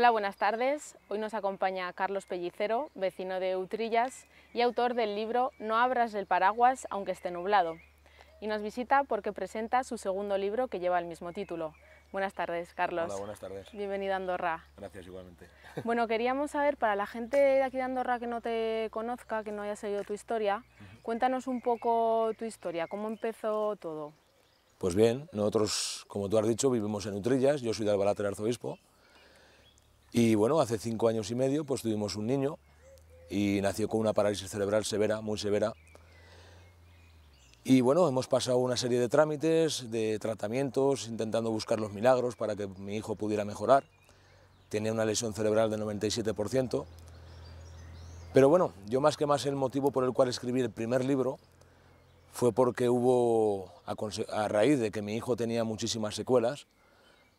Hola, buenas tardes. Hoy nos acompaña Carlos Pellicero, vecino de Utrillas y autor del libro No abras el paraguas aunque esté nublado. Y nos visita porque presenta su segundo libro que lleva el mismo título. Buenas tardes, Carlos. Hola, buenas tardes. Bienvenido a Andorra. Gracias, igualmente. Bueno, queríamos saber, para la gente de aquí de Andorra que no te conozca, que no haya seguido tu historia, cuéntanos un poco tu historia, cómo empezó todo. Pues bien, nosotros, como tú has dicho, vivimos en Utrillas, yo soy de Albalate del Arzobispo, y bueno, hace cinco años y medio pues tuvimos un niño y nació con una parálisis cerebral severa, muy severa. Y bueno, hemos pasado una serie de trámites, de tratamientos, intentando buscar los milagros para que mi hijo pudiera mejorar. Tenía una lesión cerebral del 97%. Pero bueno, yo más que más el motivo por el cual escribí el primer libro fue porque hubo, a, raíz de que mi hijo tenía muchísimas secuelas,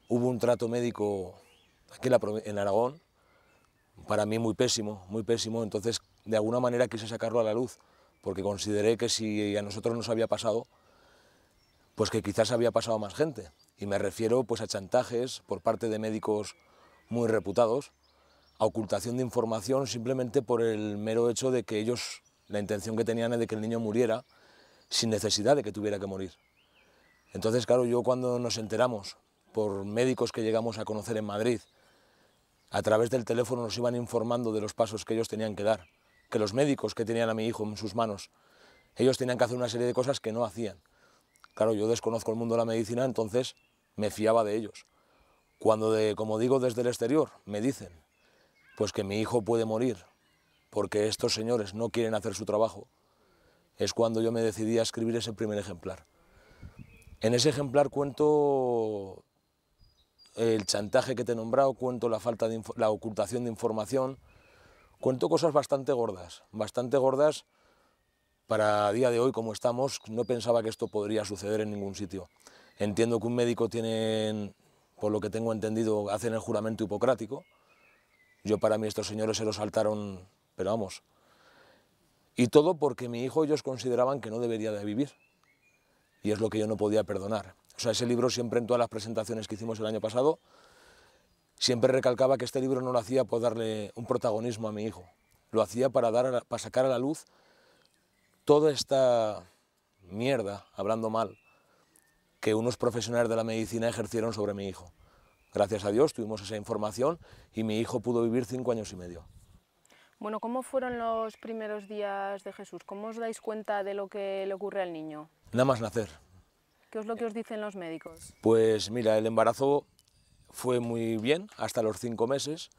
hubo un trato médico aquí en Aragón, para mí muy pésimo, muy pésimo, entonces de alguna manera quise sacarlo a la luz, porque consideré que si a nosotros nos había pasado, pues que quizás había pasado más gente, y me refiero pues a chantajes por parte de médicos muy reputados, a ocultación de información simplemente por el mero hecho de que ellos, la intención que tenían es de que el niño muriera sin necesidad de que tuviera que morir. Entonces, claro, yo cuando nos enteramos por médicos que llegamos a conocer en Madrid, a través del teléfono nos iban informando de los pasos que ellos tenían que dar, que los médicos que tenían a mi hijo en sus manos, ellos tenían que hacer una serie de cosas que no hacían. Claro, yo desconozco el mundo de la medicina, entonces me fiaba de ellos. Cuando, como digo, desde el exterior me dicen pues que mi hijo puede morir porque estos señores no quieren hacer su trabajo, es cuando yo me decidí a escribir ese primer ejemplar. En ese ejemplar cuento el chantaje que te he nombrado, cuento la falta de la ocultación de información, cuento cosas bastante gordas, bastante gordas para día de hoy como estamos, no pensaba que esto podría suceder en ningún sitio. Entiendo que un médico tiene, por lo que tengo entendido, hacen el juramento hipocrático. Yo para mí estos señores se lo saltaron, pero vamos. Y todo porque mi hijo ellos consideraban que no debería de vivir. Y es lo que yo no podía perdonar. O sea, ese libro siempre en todas las presentaciones que hicimos el año pasado, siempre recalcaba que este libro no lo hacía por darle un protagonismo a mi hijo, lo hacía para, dar, para sacar a la luz toda esta mierda, hablando mal, que unos profesionales de la medicina ejercieron sobre mi hijo. Gracias a Dios tuvimos esa información y mi hijo pudo vivir cinco años y medio. Bueno, ¿cómo fueron los primeros días de Jesús? ¿Cómo os dais cuenta de lo que le ocurre al niño? Nada más nacer. ¿Qué es lo que os dicen los médicos? Pues mira, el embarazo fue muy bien hasta los cinco meses.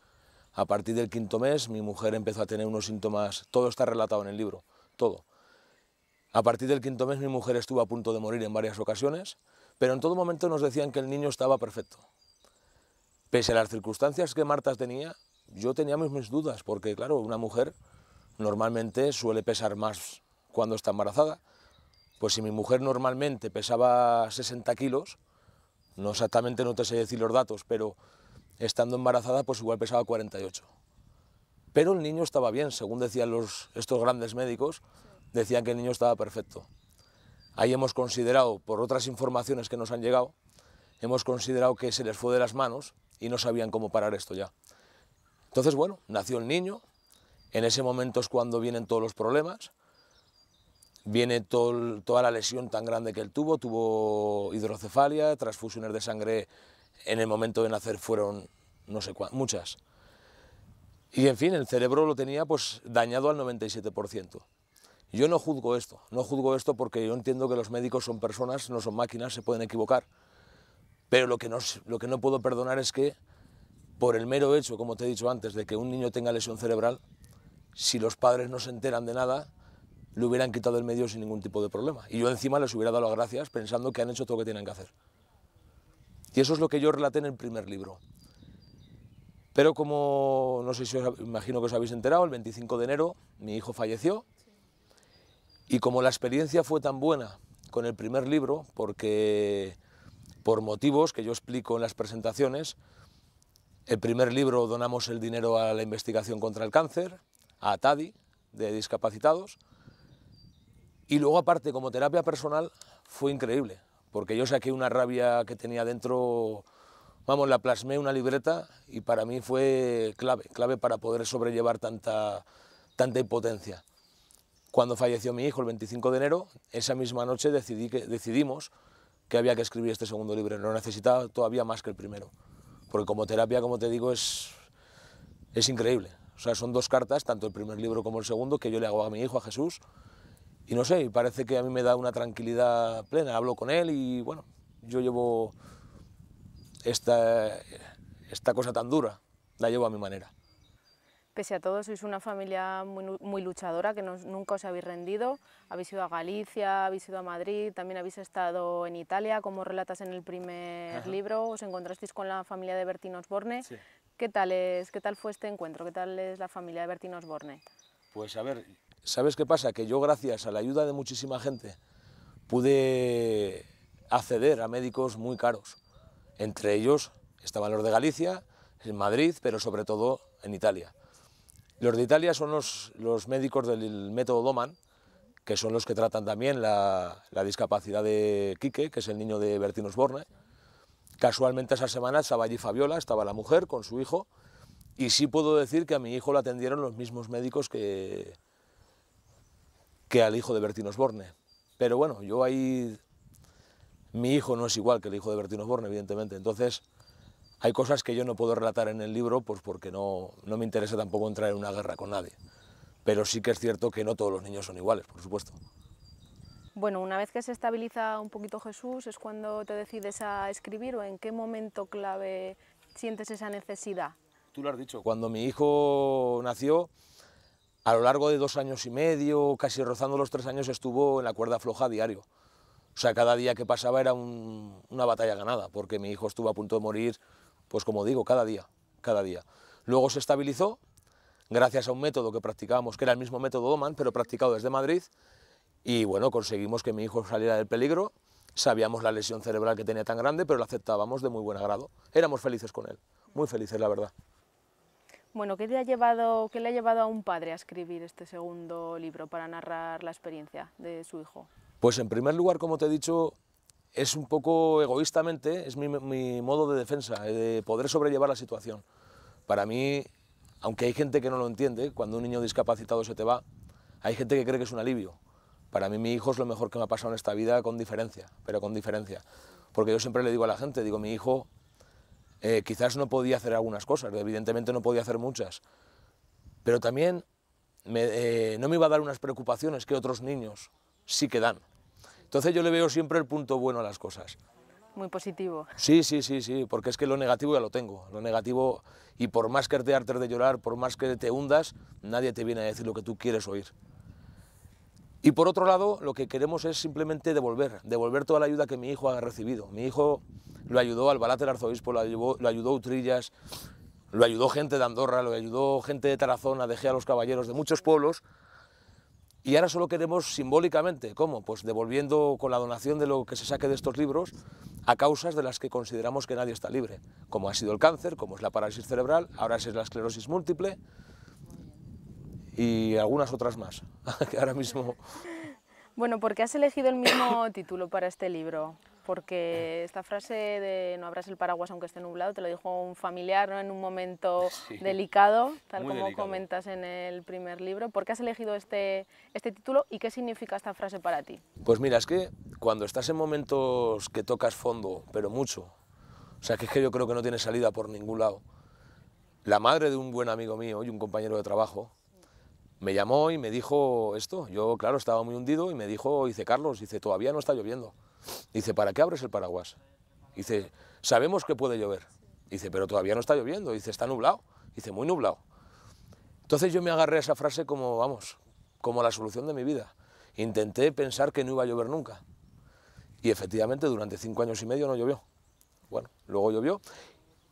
A partir del quinto mes mi mujer empezó a tener unos síntomas, todo está relatado en el libro, todo. A partir del quinto mes mi mujer estuvo a punto de morir en varias ocasiones, pero en todo momento nos decían que el niño estaba perfecto. Pese a las circunstancias que Marta tenía, yo tenía mis dudas, porque claro, una mujer normalmente suele pesar más cuando está embarazada, pues si mi mujer normalmente pesaba 60 kilos, no exactamente no te sé decir los datos, pero estando embarazada pues igual pesaba 48. Pero el niño estaba bien, según decían los, estos grandes médicos, decían que el niño estaba perfecto. Ahí hemos considerado, por otras informaciones que nos han llegado, hemos considerado que se les fue de las manos y no sabían cómo parar esto ya. Entonces, bueno, nació el niño, en ese momento es cuando vienen todos los problemas, Viene toda la lesión tan grande que él tuvo, tuvo hidrocefalia, transfusiones de sangre en el momento de nacer fueron no sé cuántas, muchas. Y en fin, el cerebro lo tenía pues dañado al 97%. Yo no juzgo esto, no juzgo esto porque yo entiendo que los médicos son personas, no son máquinas, se pueden equivocar. Pero lo que no, lo que no puedo perdonar es que por el mero hecho, como te he dicho antes, de que un niño tenga lesión cerebral, si los padres no se enteran de nada, le hubieran quitado el medio sin ningún tipo de problema. Y yo encima les hubiera dado las gracias pensando que han hecho todo lo que tienen que hacer. Y eso es lo que yo relaté en el primer libro. Pero como, no sé si os imagino que os habéis enterado, el 25 de enero mi hijo falleció. Y como la experiencia fue tan buena con el primer libro, porque por motivos que yo explico en las presentaciones, el primer libro donamos el dinero a la investigación contra el cáncer, a TADI, de discapacitados, y luego aparte, como terapia personal, fue increíble, porque yo saqué una rabia que tenía dentro vamos, la plasmé una libreta y para mí fue clave, clave para poder sobrellevar tanta, tanta impotencia. Cuando falleció mi hijo el 25 de enero, esa misma noche decidí que, decidimos que había que escribir este segundo libro, lo necesitaba todavía más que el primero, porque como terapia, como te digo, es, es increíble. O sea, son dos cartas, tanto el primer libro como el segundo, que yo le hago a mi hijo, a Jesús, y no sé, parece que a mí me da una tranquilidad plena, hablo con él y bueno, yo llevo esta, esta cosa tan dura, la llevo a mi manera. Pese a todo, sois una familia muy, luchadora, que nunca os habéis rendido. Habéis ido a Galicia, habéis ido a Madrid, también habéis estado en Italia, como relatas en el primer libro. Os encontrasteis con la familia de Bertino Osborne. ¿Qué, tal es, ¿Qué tal fue este encuentro? ¿Qué tal es la familia de Bertino Osborne? Pues a ver, ¿sabes qué pasa? Que yo, gracias a la ayuda de muchísima gente, pude acceder a médicos muy caros. Entre ellos estaban los de Galicia, en Madrid, pero sobre todo en Italia. Los de Italia son los, médicos del método Doman, que son los que tratan también la, discapacidad de Quique, que es el niño de Bertino Osborne. Casualmente esa semana estaba allí Fabiola, estaba la mujer con su hijo, y sí puedo decir que a mi hijo lo atendieron los mismos médicos que, que al hijo de Bertino Osborne. Pero bueno, yo ahí... Mi hijo no es igual que el hijo de Bertino Osborne, evidentemente, entonces hay cosas que yo no puedo relatar en el libro pues porque no, no me interesa tampoco entrar en una guerra con nadie. Pero sí que es cierto que no todos los niños son iguales, por supuesto. Bueno, una vez que se estabiliza un poquito Jesús, ¿es cuando te decides a escribir o en qué momento clave sientes esa necesidad? Tú lo has dicho, cuando mi hijo nació, a lo largo de dos años y medio, casi rozando los tres años, estuvo en la cuerda floja a diario. O sea, cada día que pasaba era una batalla ganada, porque mi hijo estuvo a punto de morir pues como digo, cada día, cada día. Luego se estabilizó gracias a un método que practicábamos, que era el mismo método Doman, pero practicado desde Madrid, y bueno, conseguimos que mi hijo saliera del peligro, sabíamos la lesión cerebral que tenía tan grande, pero lo aceptábamos de muy buen agrado. Éramos felices con él, muy felices, la verdad. Bueno, ¿qué, ha llevado, ¿qué le ha llevado a un padre a escribir este segundo libro para narrar la experiencia de su hijo? Pues en primer lugar, como te he dicho, es un poco egoístamente, es mi, modo de defensa, de poder sobrellevar la situación. Para mí, aunque hay gente que no lo entiende, cuando un niño discapacitado se te va, hay gente que cree que es un alivio. Para mí mi hijo es lo mejor que me ha pasado en esta vida con diferencia, pero con diferencia. Porque yo siempre le digo a la gente, digo, mi hijo eh, quizás no podía hacer algunas cosas, evidentemente no podía hacer muchas, pero también eh, no me iba a dar unas preocupaciones que otros niños sí que dan. Entonces yo le veo siempre el punto bueno a las cosas. Muy positivo. Sí, sí, sí, sí, porque es que lo negativo ya lo tengo. Lo negativo, y por más que te hartes de llorar, por más que te hundas, nadie te viene a decir lo que tú quieres oír. Y por otro lado, lo que queremos es simplemente devolver, devolver toda la ayuda que mi hijo ha recibido. Mi hijo lo ayudó al Balate Arzobispo, lo ayudó, lo Utrillas, lo ayudó gente de Andorra, lo ayudó gente de Tarazona, de Gea los Caballeros, de muchos pueblos, y ahora solo queremos simbólicamente, ¿cómo? Pues devolviendo con la donación de lo que se saque de estos libros a causas de las que consideramos que nadie está libre, como ha sido el cáncer, como es la parálisis cerebral, ahora es la esclerosis múltiple y algunas otras más, que ahora mismo... Bueno, ¿por qué has elegido el mismo título para este libro? porque esta frase de no abras el paraguas aunque esté nublado te lo dijo un familiar en un momento delicado, tal como comentas en el primer libro. ¿Por qué has elegido este, este título y qué significa esta frase para ti? Pues mira, es que cuando estás en momentos que tocas fondo, pero mucho, o sea, que es que yo creo que no tiene salida por ningún lado, la madre de un buen amigo mío y un compañero de trabajo me llamó y me dijo esto. Yo, claro, estaba muy hundido y me dijo, dice, Carlos, dice, todavía no está lloviendo. Dice, ¿para qué abres el paraguas? Dice, sabemos que puede llover. Dice, pero todavía no está lloviendo. Dice, está nublado. Dice, muy nublado. Entonces yo me agarré a esa frase como, vamos, como la solución de mi vida. Intenté pensar que no iba a llover nunca. Y efectivamente durante cinco años y medio no llovió. Bueno, luego llovió.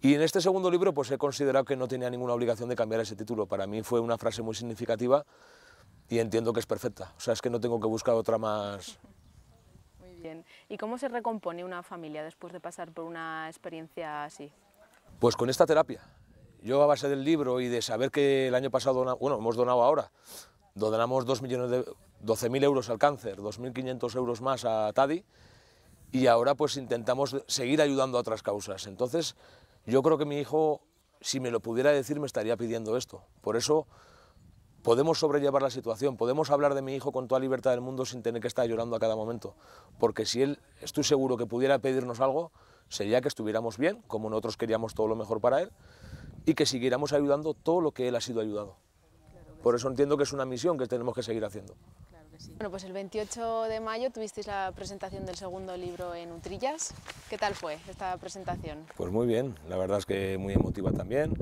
Y en este segundo libro pues he considerado que no tenía ninguna obligación de cambiar ese título. Para mí fue una frase muy significativa y entiendo que es perfecta. O sea, es que no tengo que buscar otra más, ¿Y cómo se recompone una familia después de pasar por una experiencia así? Pues con esta terapia. Yo a base del libro y de saber que el año pasado, bueno, hemos donado ahora, donamos 2 millones de 12.000 euros al cáncer, 2.500 euros más a TADI, y ahora pues intentamos seguir ayudando a otras causas. Entonces yo creo que mi hijo, si me lo pudiera decir, me estaría pidiendo esto. Por eso podemos sobrellevar la situación, podemos hablar de mi hijo con toda libertad del mundo sin tener que estar llorando a cada momento, porque si él, estoy seguro que pudiera pedirnos algo, sería que estuviéramos bien, como nosotros queríamos todo lo mejor para él, y que siguiéramos ayudando todo lo que él ha sido ayudado. Por eso entiendo que es una misión que tenemos que seguir haciendo. Bueno, pues el 28 de mayo tuvisteis la presentación del segundo libro en Utrillas. ¿Qué tal fue esta presentación? Pues muy bien, la verdad es que muy emotiva también.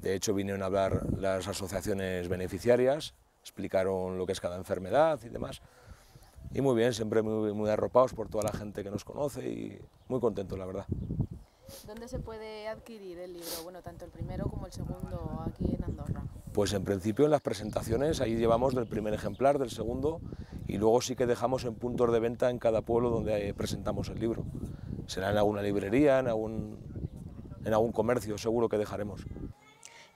De hecho, vinieron a hablar las asociaciones beneficiarias, explicaron lo que es cada enfermedad y demás. Y muy bien, siempre muy, muy arropados por toda la gente que nos conoce y muy contentos, la verdad. ¿Dónde se puede adquirir el libro? Bueno, tanto el primero como el segundo aquí en Andorra. Pues en principio en las presentaciones, ahí llevamos del primer ejemplar, del segundo, y luego sí que dejamos en puntos de venta en cada pueblo donde presentamos el libro. Será en alguna librería, en algún, en algún comercio, seguro que dejaremos.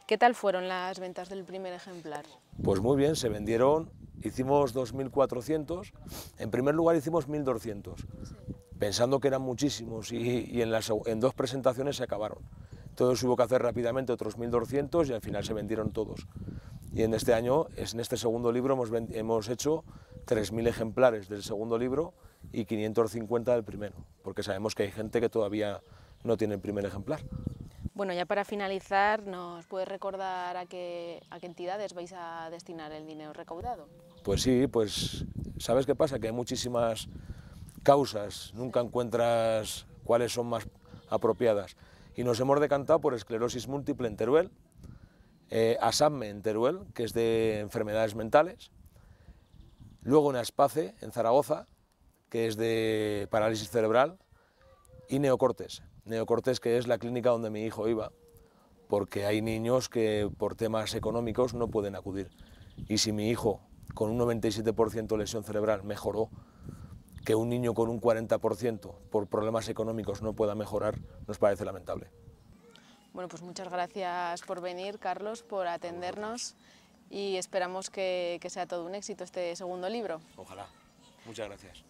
¿Qué tal fueron las ventas del primer ejemplar? Pues muy bien, se vendieron, hicimos 2.400, en primer lugar hicimos 1.200, pensando que eran muchísimos y, en, las, en dos presentaciones se acabaron. Entonces hubo que hacer rápidamente otros 1.200 y al final se vendieron todos. Y en este año, en este segundo libro, hemos, hemos hecho 3.000 ejemplares del segundo libro y 550 del primero, porque sabemos que hay gente que todavía no tiene el primer ejemplar. Bueno, ya para finalizar, ¿nos puede recordar a qué, a qué entidades vais a destinar el dinero recaudado? Pues sí, pues ¿sabes qué pasa? Que hay muchísimas causas, nunca encuentras cuáles son más apropiadas. Y nos hemos decantado por esclerosis múltiple en Teruel, eh, ASAMME en Teruel, que es de enfermedades mentales, luego en ASPACE en Zaragoza, que es de parálisis cerebral, y Neocortes, Neocortes, que es la clínica donde mi hijo iba, porque hay niños que por temas económicos no pueden acudir. Y si mi hijo con un 97% de lesión cerebral mejoró, que un niño con un 40% por problemas económicos no pueda mejorar, nos parece lamentable. Bueno, pues muchas gracias por venir, Carlos, por atendernos y esperamos que, que sea todo un éxito este segundo libro. Ojalá. Muchas gracias.